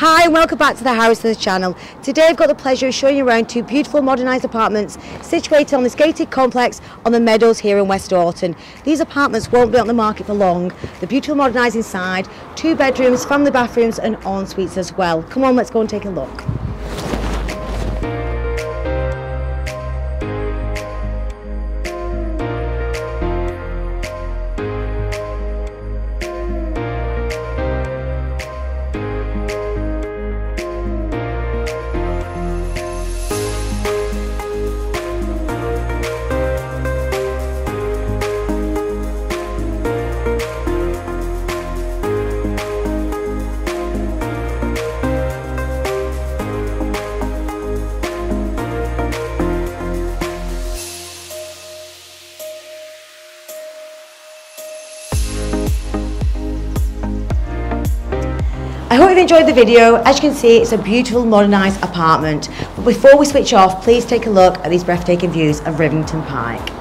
Hi and welcome back to the Harrison's channel. Today I've got the pleasure of showing you around two beautiful modernised apartments situated on this gated complex on the Meadows here in Westhoughton. These apartments won't be on the market for long. The beautiful modernised inside, two bedrooms, family bathrooms and en suites as well. Come on, let's go and take a look. Hope you've enjoyed the video. As you can see, it's a beautiful modernised apartment. But before we switch off, please take a look at these breathtaking views of Rivington Pike.